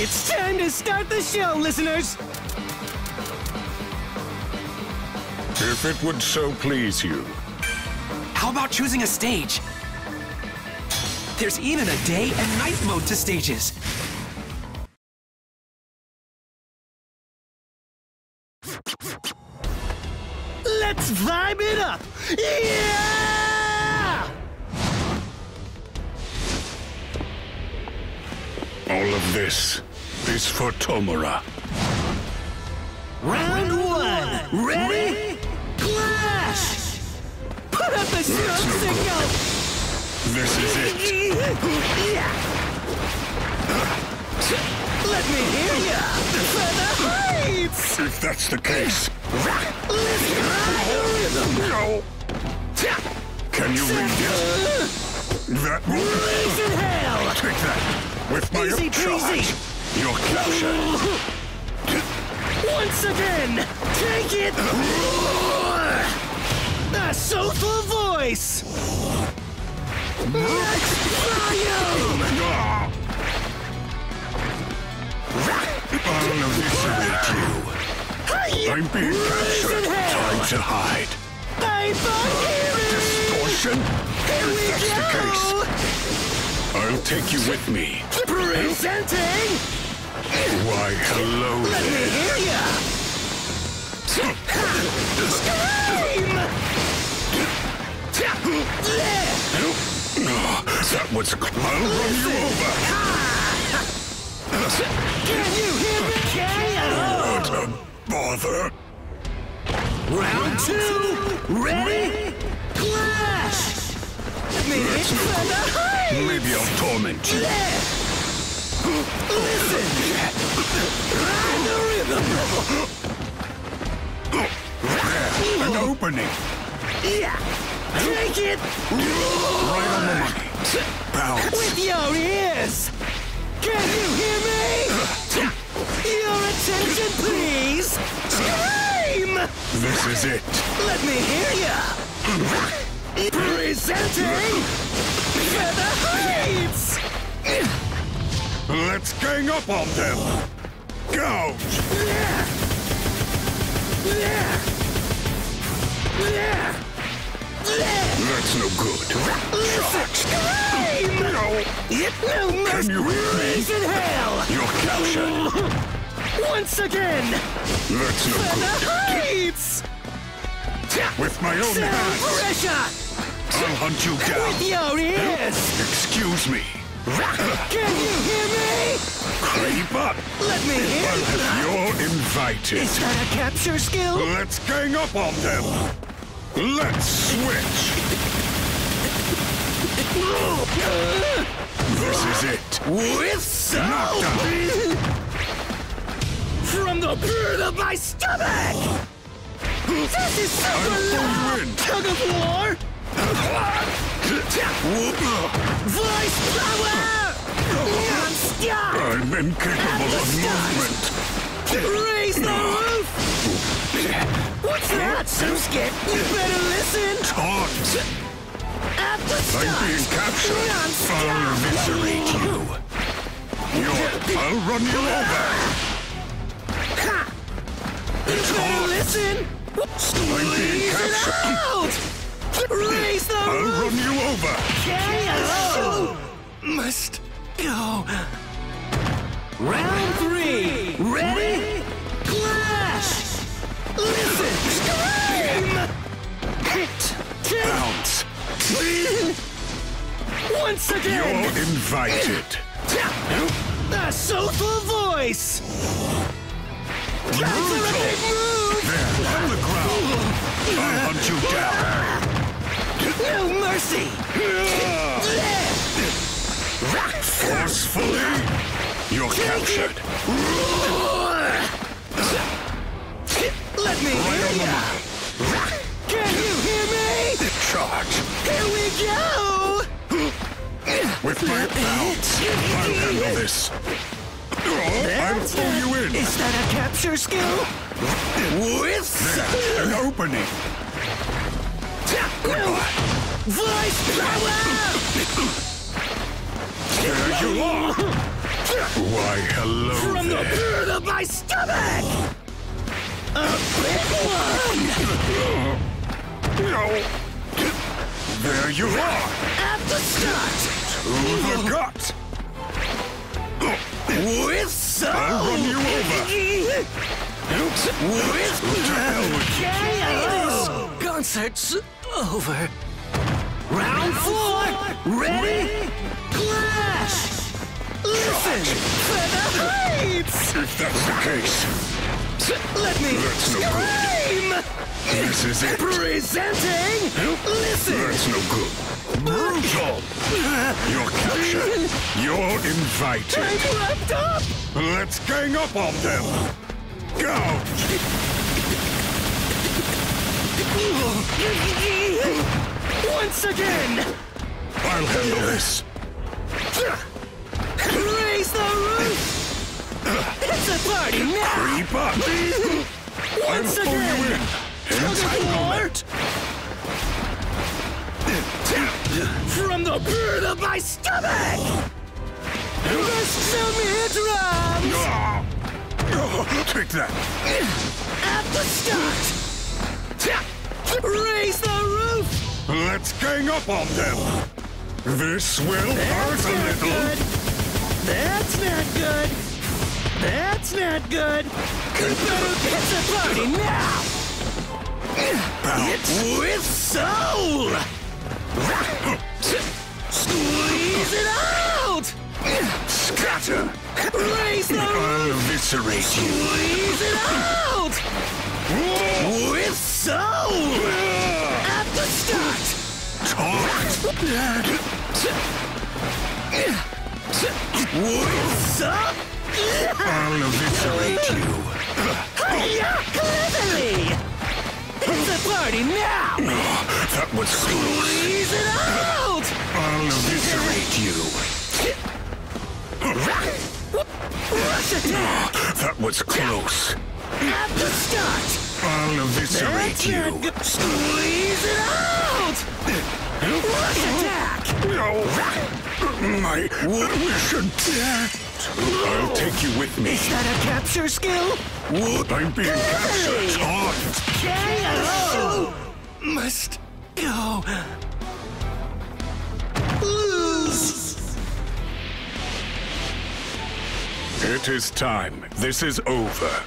It's time to start the show, listeners! If it would so please you. How about choosing a stage? There's even a day and night mode to stages. Let's vibe it up! Yeah! All of this is for Tomura. Round one! Ready? Clash! Put up the smoke signal! This is it. Let me hear ya! For the heights! If that's the case, Let's rhythm! no. Can you read it? That will Raise in hell! take that. With my Easy peasy. You're captured. Once again, take it! A soulful voice! Next volume! I'll eviscerate you. I'm being captured. Time to hide. I find Distortion? Here we If that's the go! case, I'll take you with me. Presenting! Why, hello Let me hear ya! Scream! That was... cl- I'll run you over. Can you hear me? What a bother. Round two! Ready? Clash! Let me hit for the heights! Maybe I'll torment you. Listen! Ride the rhythm! An opening. Yeah! Take it! Right on the money. Bounce. With your ears! Can you hear me? Your attention, please! Scream! This is it. Let me hear ya! Presenting for the heights! Let's gang up on them. Gouge. Yeah! Yeah! Yeah! That's no good. Scream! No. No more Can you hear me? in hell! You're captured. Once again! That's no For the good. heights! With my own Sound hands, pressure! I'll hunt you With down. your ears! Excuse me. Can you hear me? Creep up. Let me hear you! You're invited. Is that a capture skill? Let's gang up on them. Let's switch. This is it. With! Knockdown. From the pit of my stomach! This is super loud! Tug of war! Voice power! Non-stop! I'm incapable of movement. Raise the roof! What's that, Suskit? You better listen! Taunt. At the I'm start! being captured. I'll Non-stop! eviscerate you. You're, I'll run you over. You better listen! I'm being Squeeze it captured. out! Raise the I'll roof! run you over. KO! Must go. Round three. Ready? Clash! Listen! Scream! Hit! Bounce. Once again. You're invited. A soulful voice! Time for a big move! There, on the ground. I'll hunt you down. No mercy! Forcefully. You're captured. Let me Right hear ya! Can you hear me? Charge. Here we go! With my bounce, I'll handle this. I'll pull you in. Is that a capture skill? With an opening. Voice power! There you are. Why, hello From the there. pit of my stomach! A big one! There you are. At the start! To the gut. With soul! I'll run you over. With To hell with Concert's over. Round four! Ready? Clash! Listen! For the heights! If that's the case, Let me That's no good. scream! this is it. Presenting! Listen! That's no good. Brutal. You're captured. You're invited. I'm wrapped up! Let's gang up on them. Go. Once again! I'll handle this. Raise the roof! It's a party now! Creep up. I'll Once you again! in. Entanglement. From the pit of my stomach! Listen to me drums! Ah. Oh, Take that. At the start! Raise the roof! Let's gang up on them. This will hurt a little. good! That's not good! That's not good! You better get the party now! Bounce. With soul! Squeeze it out! Scatter. Raise the I'll eviscerate you. Squeeze it out! With soul! At the start! Talk. With soul! I'll eviscerate you. Yeah, cleverly! It's a party now! That was close. Squeeze it out! I'll eviscerate you. Rush attack! That was close. At the start! I'll eviscerate That's you. Squeeze it out! Rush attack! My mission. I'll take you with me. Is that a capture skill? What I'm being captured. Talk. KO! Must go. Lose! It is time. This is over.